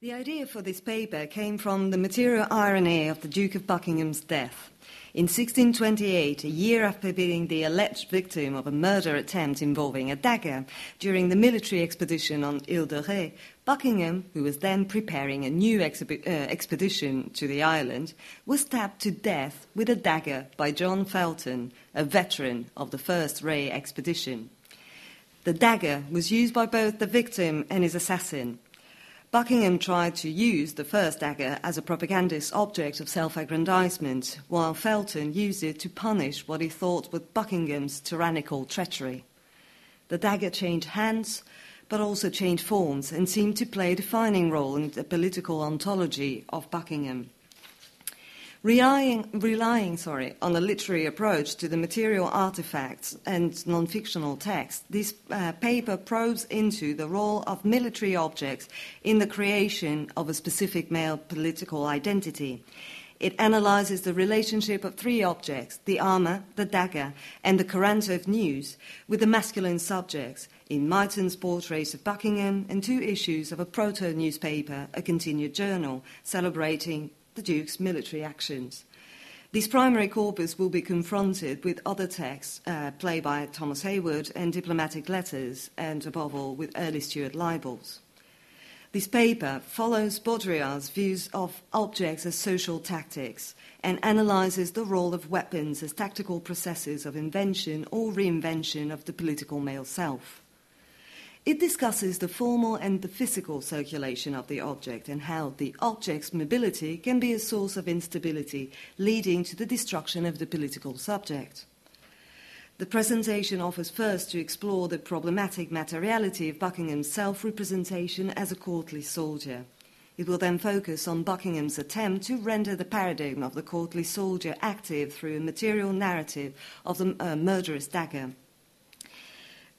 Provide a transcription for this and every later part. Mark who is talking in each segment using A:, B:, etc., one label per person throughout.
A: The idea for this paper came from the material irony of the Duke of Buckingham's death. In 1628, a year after being the alleged victim of a murder attempt involving a dagger during the military expedition on Ile de Ré, Buckingham, who was then preparing a new uh, expedition to the island, was stabbed to death with a dagger by John Felton, a veteran of the first Ré expedition. The dagger was used by both the victim and his assassin, Buckingham tried to use the first dagger as a propagandist object of self aggrandizement, while Felton used it to punish what he thought was Buckingham's tyrannical treachery. The dagger changed hands, but also changed forms and seemed to play a defining role in the political ontology of Buckingham. Relying, relying sorry, on a literary approach to the material artifacts and non fictional text, this uh, paper probes into the role of military objects in the creation of a specific male political identity. It analyzes the relationship of three objects the armor, the dagger, and the current of news with the masculine subjects in Mytens's portraits of Buckingham and two issues of a proto newspaper, a continued journal, celebrating the Duke's military actions. This primary corpus will be confronted with other texts, uh, played by Thomas Heywood, and diplomatic letters, and above all, with early Stuart libels. This paper follows Baudrillard's views of objects as social tactics and analyzes the role of weapons as tactical processes of invention or reinvention of the political male self. It discusses the formal and the physical circulation of the object and how the object's mobility can be a source of instability, leading to the destruction of the political subject. The presentation offers first to explore the problematic materiality of Buckingham's self representation as a courtly soldier. It will then focus on Buckingham's attempt to render the paradigm of the courtly soldier active through a material narrative of the uh, murderous dagger.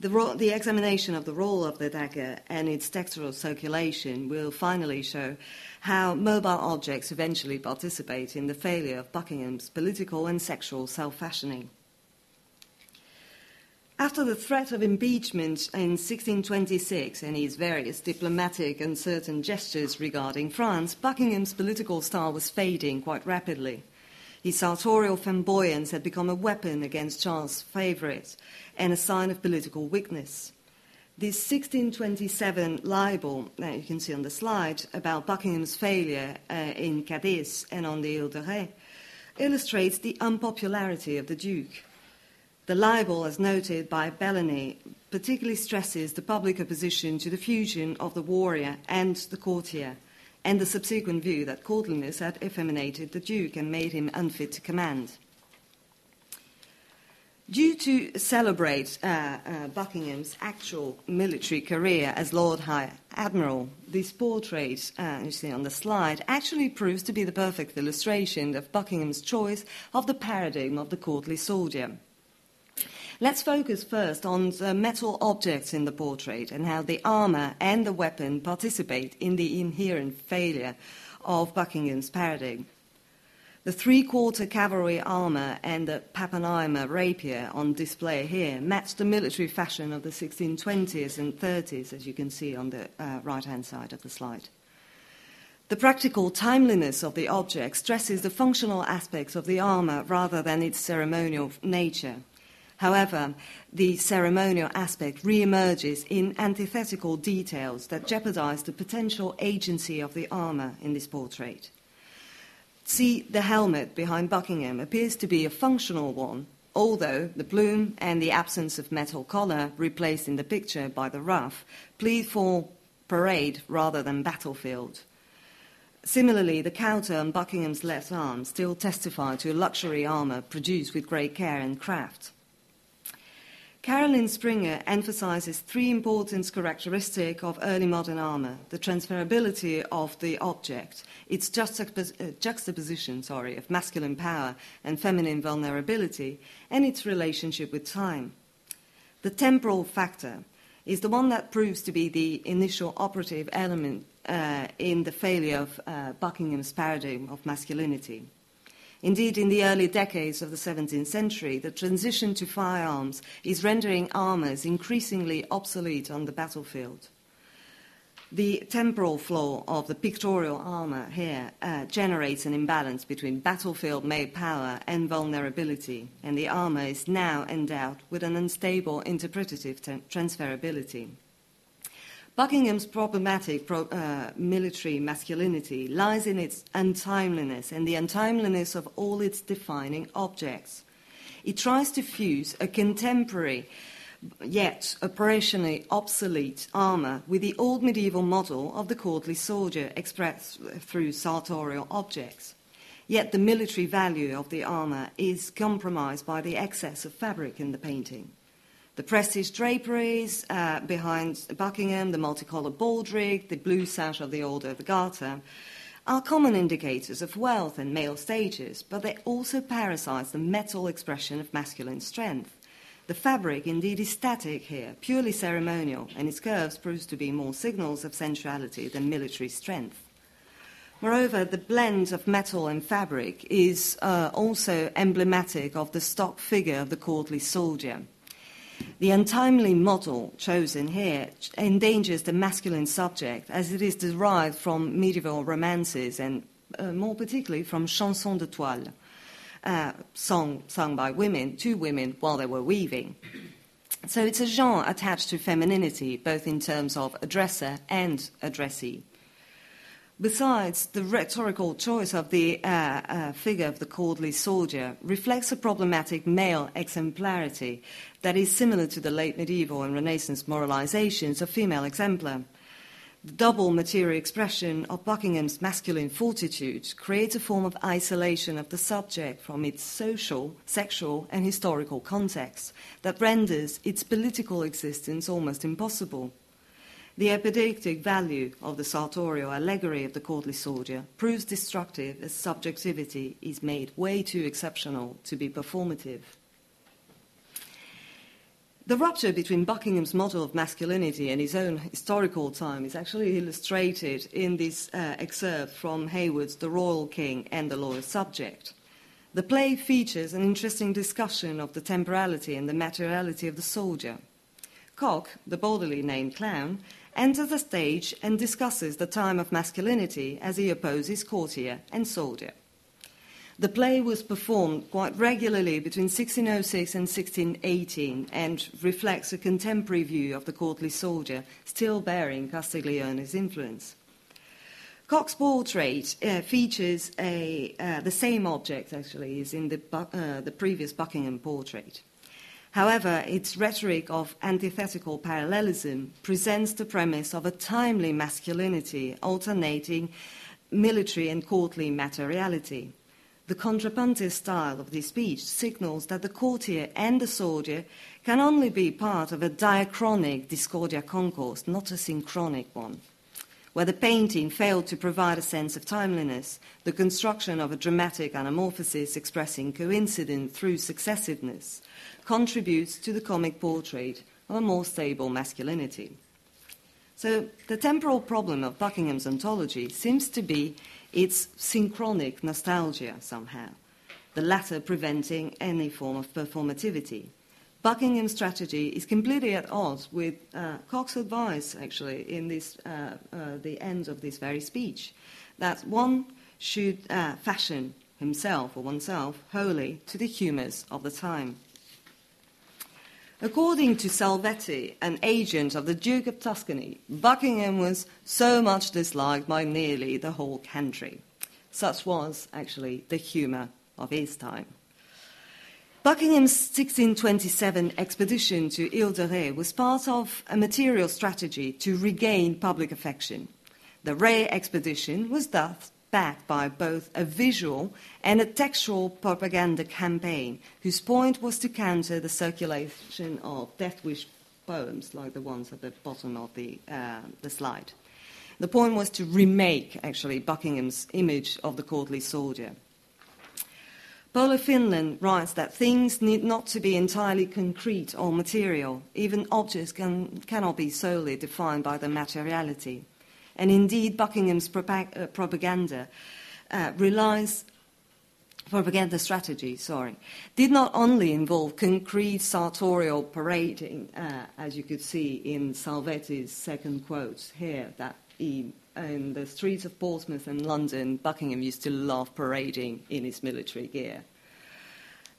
A: The, the, examination of the role of the dagger and its textual circulation will finally show how mobile objects eventually participate in the failure of Buckingham's political and sexual self fashioning. After the threat of impeachment in 1626 and his various diplomatic and certain gestures regarding France, Buckingham's political star was fading quite rapidly. His sartorial flamboyance had become a weapon against Charles' favourites and a sign of political weakness. This 1627 libel that you can see on the slide about Buckingham's failure uh, in Cadiz and on the Ile de Ré illustrates the unpopularity of the Duke. The libel, as noted by Bellany, particularly stresses the public opposition to the fusion of the warrior and the courtier and the subsequent view that courtliness had effeminated the Duke and made him unfit to command. Due to celebrate uh, uh, Buckingham's actual military career as Lord High Admiral, this portrait, uh, you see on the slide, actually proves to be the perfect illustration of Buckingham's choice of the paradigm of the courtly soldier. Let's focus first on the metal objects in the portrait and how the armour and the weapon participate in the inherent failure of Buckingham's paradigm. The three quarter cavalry armour and the Pappenheimer rapier on display here match the military fashion of the 1620s and 30s, as you can see on the uh, right hand side of the slide. The practical timeliness of the object stresses the functional aspects of the armour rather than its ceremonial nature. However, the ceremonial aspect re-emerges in antithetical details that jeopardize the potential agency of the armour in this portrait. See, the helmet behind Buckingham appears to be a functional one, although the plume and the absence of metal collar replaced in the picture by the ruff plead for parade rather than battlefield. Similarly, the couter on Buckingham's left arm still testify to a luxury armour produced with great care and craft. Carolyn Springer emphasizes three important characteristics of early modern armor the transferability of the object, its uh, juxtaposition sorry, of masculine power and feminine vulnerability, and its relationship with time. The temporal factor is the one that proves to be the initial operative element uh, in the failure of uh, Buckingham's paradigm of masculinity. Indeed, in the early decades of the 17th century, the transition to firearms is rendering armors increasingly obsolete on the battlefield. The temporal flaw of the pictorial armor here uh, generates an imbalance between battlefield made power and vulnerability, and the armor is now endowed with an unstable interpretative transferability. Buckingham's problematic pro, uh, military masculinity lies in its untimeliness and the untimeliness of all its defining objects. It tries to fuse a contemporary yet operationally obsolete armour with the old medieval model of the courtly soldier expressed through sartorial objects. Yet the military value of the armour is compromised by the excess of fabric in the painting. The prestige draperies uh, behind Buckingham, the multicoloured baldric, the blue sash of the Order of the Garter, are common indicators of wealth and male status, but they also parasite the metal expression of masculine strength. The fabric indeed is static here, purely ceremonial, and its curves proves to be more signals of sensuality than military strength. Moreover, the blend of metal and fabric is uh, also emblematic of the stock figure of the courtly soldier. The untimely model chosen here endangers the masculine subject as it is derived from medieval romances and uh, more particularly from chansons de toile uh, song sung by women to women while they were weaving. So it's a genre attached to femininity, both in terms of addresser and addressee. Besides, the rhetorical choice of the uh, uh, figure of the courtly soldier reflects a problematic male exemplarity that is similar to the late medieval and Renaissance moralizations of female exemplar. The double material expression of Buckingham's masculine fortitude creates a form of isolation of the subject from its social, sexual, and historical context that renders its political existence almost impossible. The epideictic value of the sartorial allegory of the courtly soldier proves destructive as subjectivity is made way too exceptional to be performative. The rupture between Buckingham's model of masculinity and his own historical time is actually illustrated in this uh, excerpt from Heywood's The Royal King and the Loyal Subject. The play features an interesting discussion of the temporality and the materiality of the soldier. Cock, the boldly named clown, enters the stage and discusses the time of masculinity as he opposes courtier and soldier. The play was performed quite regularly between 1606 and 1618 and reflects a contemporary view of the courtly soldier, still bearing Castiglione's influence. Cock's portrait uh, features a, uh, the same object, actually, as in the, uh, the previous Buckingham portrait. However, its rhetoric of antithetical parallelism presents the premise of a timely masculinity alternating military and courtly materiality. The contrapuntist style of this speech signals that the courtier and the soldier can only be part of a diachronic discordia concors, not a synchronic one. Where the painting failed to provide a sense of timeliness, the construction of a dramatic anamorphosis expressing coincidence through successiveness contributes to the comic portrait of a more stable masculinity. So, the temporal problem of Buckingham's ontology seems to be its synchronic nostalgia somehow, the latter preventing any form of performativity. Buckingham's strategy is completely at odds with uh, Cock's advice, actually, in this, uh, uh, the end of this very speech, that one should uh, fashion himself or oneself wholly to the humours of the time. According to Salvetti, an agent of the Duke of Tuscany, Buckingham was so much disliked by nearly the whole country. Such was actually the humour of his time. Buckingham's 1627 expedition to Ile de Ré was part of a material strategy to regain public affection. The Ré expedition was thus backed by both a visual and a textual propaganda campaign, whose point was to counter the circulation of death wish poems like the ones at the bottom of the, uh, the slide. The point was to remake, actually, Buckingham's image of the courtly soldier. Paula Findlen writes that things need not to be entirely concrete or material. Even objects can, cannot be solely defined by their materiality. And indeed, Buckingham's uh, propaganda uh, relies propaganda strategy, sorry, did not only involve concrete sartorial parading, uh, as you could see in Salvetti's second quote here, that he, in the streets of Portsmouth and London, Buckingham used to love parading in his military gear.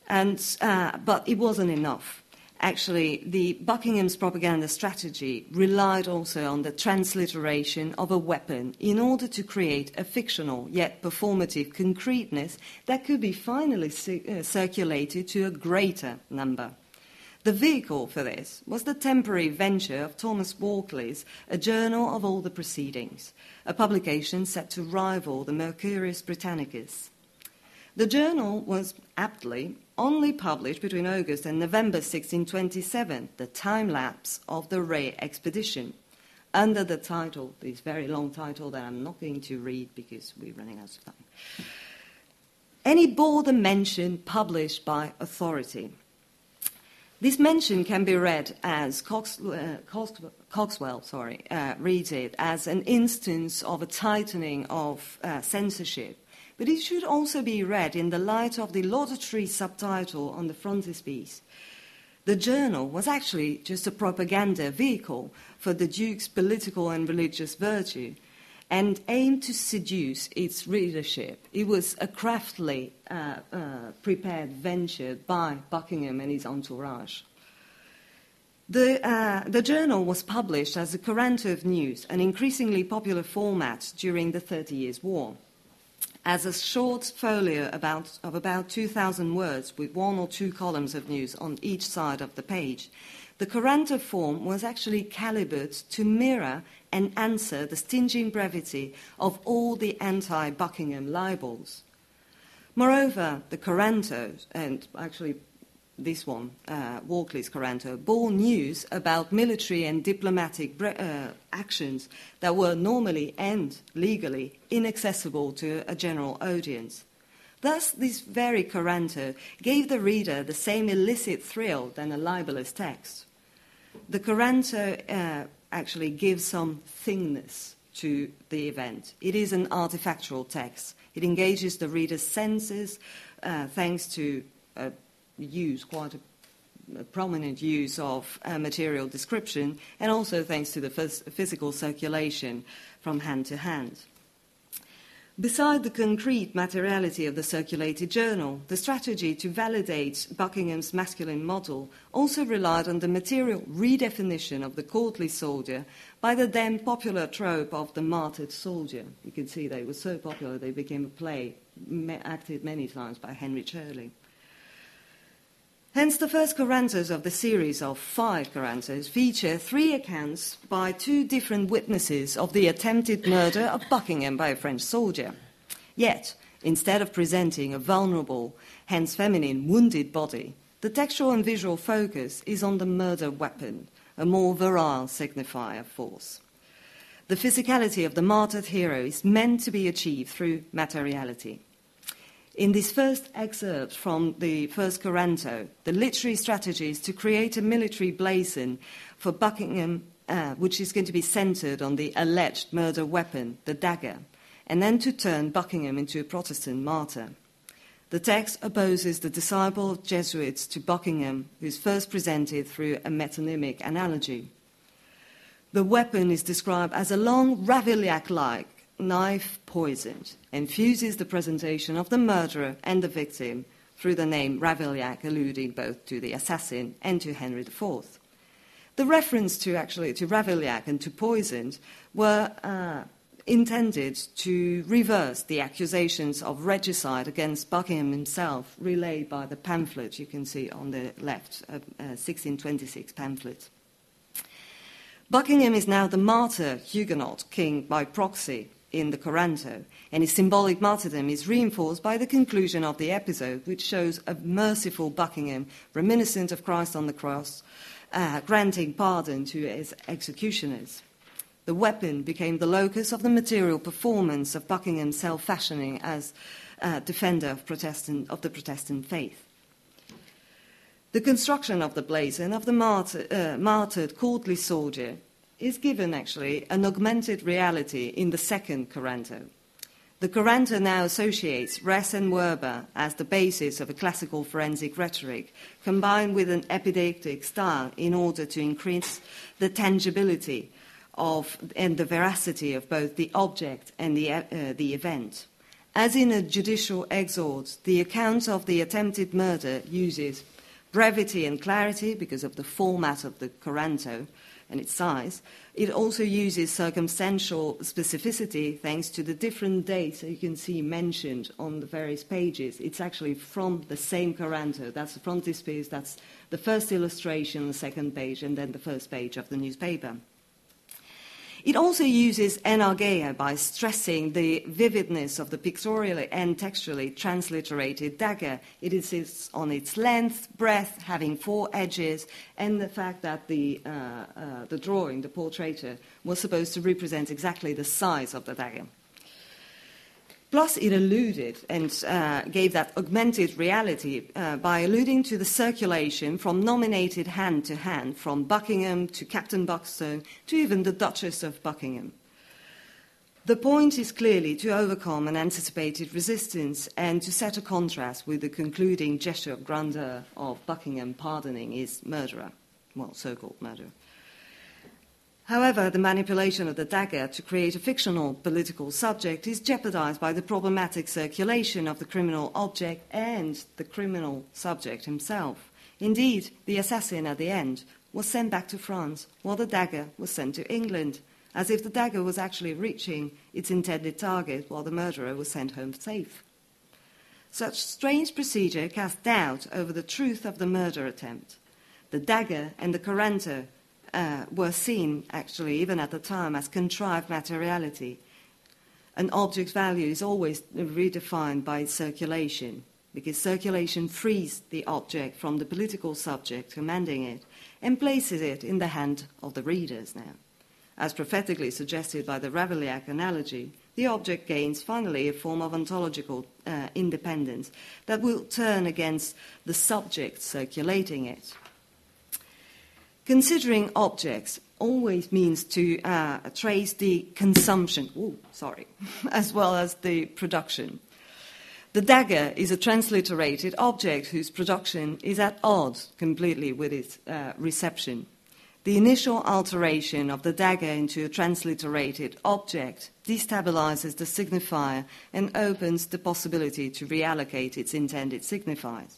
A: And, uh, but it wasn't enough actually, the Buckingham's propaganda strategy relied also on the transliteration of a weapon in order to create a fictional yet performative concreteness that could be finally uh, circulated to a greater number. The vehicle for this was the temporary venture of Thomas Walkley's A Journal of All the Proceedings, a publication set to rival the Mercurius Britannicus. The journal was aptly only published between August and November 1627, the time lapse of the Ré expedition, under the title, this very long title that I'm not going to read because we're running out of time. Any border mention published by authority. This mention can be read as Cox, uh, Cox, Cogswell sorry, uh, reads it as an instance of a tightening of uh, censorship but it should also be read in the light of the laudatory subtitle on the frontispiece. The journal was actually just a propaganda vehicle for the Duke's political and religious virtue and aimed to seduce its readership. It was a craftily uh, uh, prepared venture by Buckingham and his entourage. The, uh, the, journal was published as a Coranto of news, an increasingly popular format during the Thirty Years' War as a short folio about, of about 2,000 words with one or two columns of news on each side of the page. The Coranto form was actually calibered to mirror and answer the stinging brevity of all the anti Buckingham libels. Moreover, the Coranto, and actually this one, uh, Walkley's Coranto, bore news about military and diplomatic uh, actions that were normally and legally inaccessible to a general audience. Thus, this very Coranto gave the reader the same illicit thrill than a libelous text. The Coranto uh, actually gives some thingness to the event. It is an artifactual text. It engages the reader's senses uh, thanks to a use, quite a, a prominent use of uh, material description, and also thanks to the phys- physical circulation from hand to hand. Beside the concrete materiality of the circulated journal, the strategy to validate Buckingham's masculine model also relied on the material redefinition of the courtly soldier by the then popular trope of the martyred soldier. You can see they were so popular they became a play acted many times by Henry Shirley. Hence, the first Corantos of the series of five Corantos feature three accounts by two different witnesses of the attempted murder of Buckingham by a French soldier. Yet, instead of presenting a vulnerable, hence feminine, wounded body, the textual and visual focus is on the murder weapon, a more virile signifier force. The physicality of the martyred hero is meant to be achieved through materiality. In this first excerpt from the first Coranto, the literary strategy is to create a military blazon for Buckingham, uh, which is going to be centered on the alleged murder weapon, the dagger, and then to turn Buckingham into a Protestant martyr. The text opposes the disciple of Jesuits to Buckingham, who is first presented through a metonymic analogy. The weapon is described as a long Ravaillac like knife poisoned and fuses the presentation of the murderer and the victim through the name Ravaillac, alluding both to the assassin and to Henry IV. The reference to actually to Ravaillac and to poisoned were uh, intended to reverse the accusations of regicide against Buckingham himself relayed by the pamphlet you can see on the left, uh, uh, 1626 pamphlet. Buckingham is now the martyr Huguenot king by proxy, in the Coranto, and his symbolic martyrdom is reinforced by the conclusion of the episode, which shows a merciful Buckingham, reminiscent of Christ on the cross, uh, granting pardon to his executioners. The weapon became the locus of the material performance of Buckingham's self fashioning as uh, defender of, Protestant, of the Protestant faith. The construction of the blazon of the martyr, uh, martyred courtly soldier is given actually an augmented reality in the second Coranto. The Coranto now associates Res and verba as the basis of a classical forensic rhetoric, combined with an epideictic style in order to increase the tangibility of, and the veracity of both the object and the, uh, the event. As in a judicial exhort, the account of the attempted murder uses brevity and clarity because of the format of the Coranto and its size, it also uses circumstantial specificity thanks to the different dates that you can see mentioned on the various pages. It's actually from the same Coranto. That's the frontispiece, that's the first illustration, the second page, and then the first page of the newspaper. It also uses energeia by stressing the vividness of the pictorially and textually transliterated dagger. It insists on its length, breadth, having four edges, and the fact that the, uh, uh, the drawing, the portraiture, was supposed to represent exactly the size of the dagger. Plus, it alluded and uh, gave that augmented reality uh, by alluding to the circulation from nominated hand to hand, from Buckingham to Captain Buckstone to even the Duchess of Buckingham. The point is clearly to overcome an anticipated resistance and to set a contrast with the concluding gesture of grandeur of Buckingham pardoning his murderer, well, so called murderer. However, the manipulation of the dagger to create a fictional political subject is jeopardized by the problematic circulation of the criminal object and the criminal subject himself. Indeed, the assassin at the end was sent back to France, while the dagger was sent to England, as if the dagger was actually reaching its intended target while the murderer was sent home safe. Such strange procedure casts doubt over the truth of the murder attempt. The dagger and the Coranto uh, were seen, actually, even at the time, as contrived materiality. An object's value is always redefined by its circulation, because circulation frees the object from the political subject commanding it and places it in the hand of the readers now. As prophetically suggested by the Ravaillac analogy, the object gains finally a form of ontological uh, independence that will turn against the subject circulating it. Considering objects always means to uh, trace the consumption, ooh, sorry, as well as the production. The dagger is a transliterated object whose production is at odds completely with its uh, reception. The initial alteration of the dagger into a transliterated object destabilizes the signifier and opens the possibility to reallocate its intended signifiers.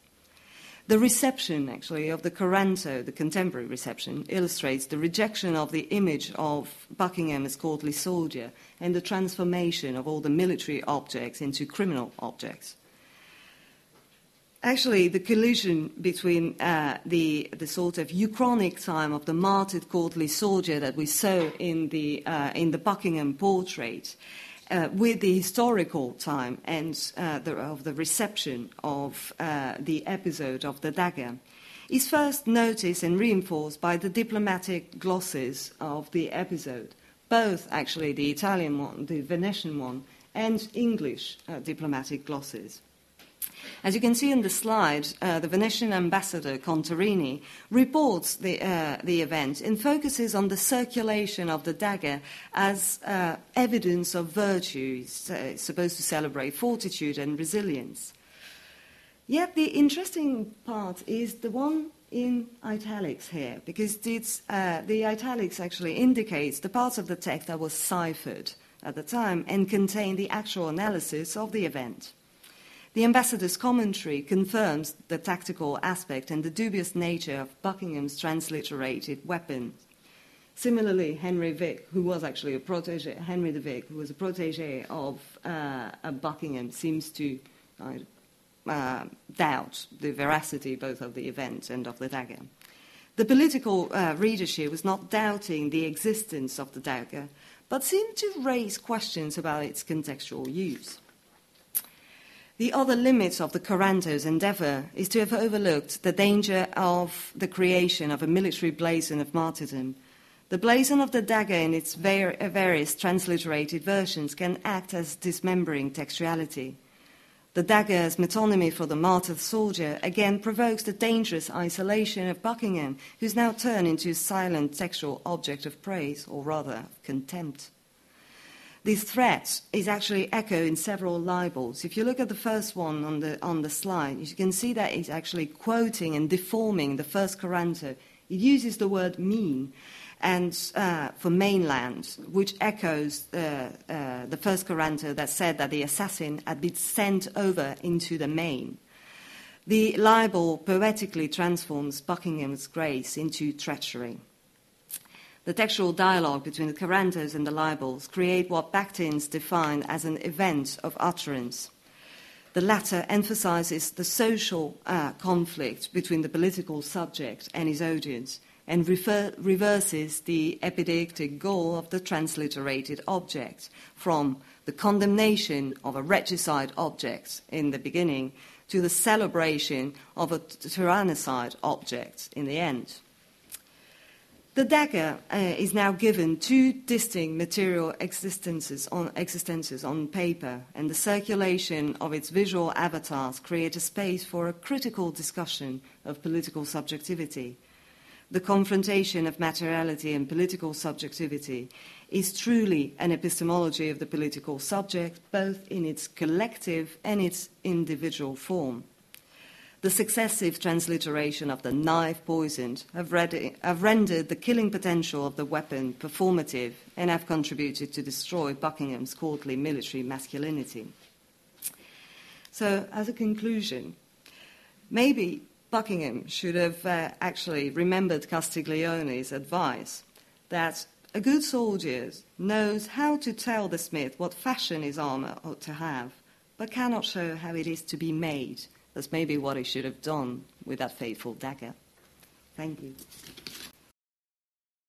A: The reception, actually, of the Coranto, the contemporary reception, illustrates the rejection of the image of Buckingham as courtly soldier and the transformation of all the military objects into criminal objects. Actually, the collision between uh, the, the sort of uchronic time of the martyred courtly soldier that we saw in the, uh, in the Buckingham portrait uh, with the historical time and uh, the, of the reception of uh, the episode of the dagger is first noticed and reinforced by the diplomatic glosses of the episode, both actually the Italian one, the Venetian one, and English uh, diplomatic glosses. As you can see in the slide, uh, the Venetian ambassador Contarini reports the, uh, the event and focuses on the circulation of the dagger as uh, evidence of virtue. Uh, supposed to celebrate fortitude and resilience. Yet the interesting part is the one in italics here, because uh, the italics actually indicates the parts of the text that was ciphered at the time and contain the actual analysis of the event. The ambassador's commentary confirms the tactical aspect and the dubious nature of Buckingham's transliterated weapon. Similarly, Henry Vic, who was actually a protege, Henry the Vic, who was a protege of uh, Buckingham, seems to uh, uh, doubt the veracity both of the event and of the dagger. The political uh, readership was not doubting the existence of the dagger, but seemed to raise questions about its contextual use. The other limit of the Coranto's endeavour is to have overlooked the danger of the creation of a military blazon of martyrdom. The blazon of the dagger in its uh, various transliterated versions can act as dismembering textuality. The dagger as metonymy for the martyred soldier again provokes the dangerous isolation of Buckingham, who's now turned into a silent textual object of praise, or rather, contempt. This threat is actually echoed in several libels. If you look at the first one on the, on the slide, you can see that it's actually quoting and deforming the first Coranto. It uses the word mean and uh, for mainland, which echoes uh, uh, the first Coranto that said that the assassin had been sent over into the main. The libel poetically transforms Buckingham's grace into treachery. The textual dialogue between the Corantos and the libels create what Bakhtins define as an event of utterance. The latter emphasizes the social uh, conflict between the political subject and his audience and refer- reverses the epideictic goal of the transliterated object from the condemnation of a regicide object in the beginning to the celebration of a tyrannicide object in the end. The dagger uh, is now given two distinct material existences on, existences on paper, and the circulation of its visual avatars create a space for a critical discussion of political subjectivity. The confrontation of materiality and political subjectivity is truly an epistemology of the political subject, both in its collective and its individual form. The successive transliteration of the knife poisoned have, have, rendered the killing potential of the weapon performative and have contributed to destroy Buckingham's courtly military masculinity. So, as a conclusion, maybe Buckingham should have uh, actually remembered Castiglione's advice that a good soldier knows how to tell the smith what fashion his armour ought to have, but cannot show how it is to be made that's maybe what he should have done with that fateful dagger. Thank you.